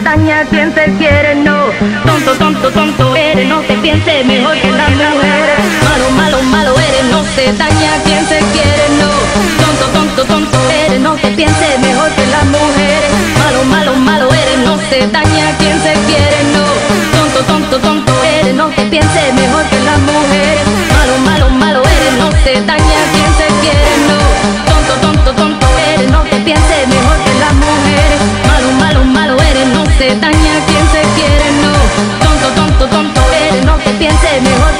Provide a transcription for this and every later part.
bertanya ke 梅花。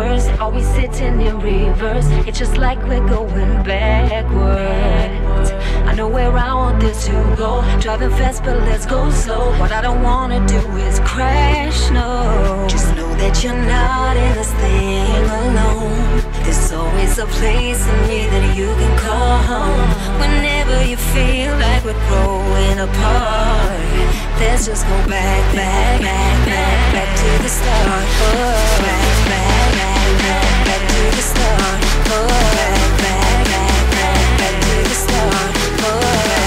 worse? Are we sitting in reverse? It's just like we're going backwards. I know where I want this to go. Driving fast, but let's go slow. What I don't wanna do is crash, no. Just know that you're not in this thing alone. There's always a place in me that you can call home. Whenever you feel like we're growing apart, let's just go back, back, back, back, back to the start. Oh, back, back, back. Back, back, back, back to the start. Oh.